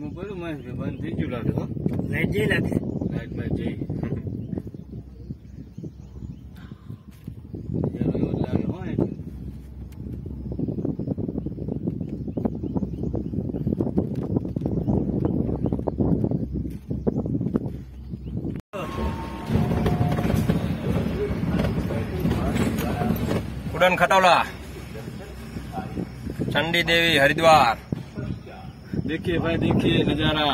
હું બોલું મને બંધ થઈ ગયું લાગે લાઈટ જઈ લાગે લાઈટ બાઈટ જઈ ઉડન ખટોલા ચંડી દેવી હરિદ્વાર देखिए भाई देखिए नज़ारा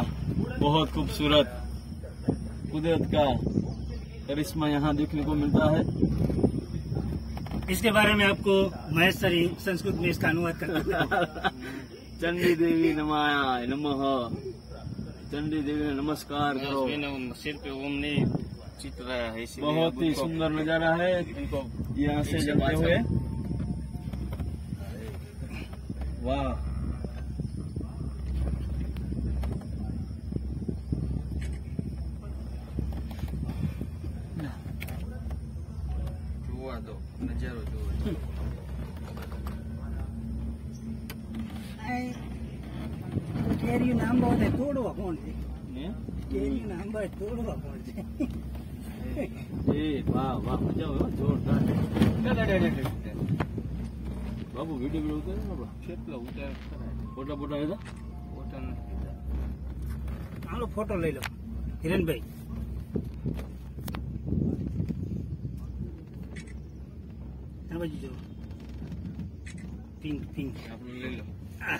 बहुत खूबसूरत कुदरत का करिश्मा यहाँ देखने को मिलता है इसके बारे में आपको महेश सर संस्कृत में इसका अनुवाद करना चंडी देवी नमाया नम चंडी देवी नमस्कार करो सिर पे ओम ने चित्र बहुत ही सुंदर नजारा है यहाँ से जमाए हुए वाह જવા દો નજારો જોવો કેરીયું નામ બહુ તોડવા કોણ છે કેરીયું નામ બહુ તોડવા કોણ છે એ વાહ વાહ મજા આવે જોરદાર બાબુ વિડીયો વિડીયો ઉતારે ને કેટલા ઉતાર ફોટા ફોટા લીધા ફોટા ફોટો લઈ લો હિરણભાઈ हाँ भाई जो पिंक पिंक आप ले लो हाँ।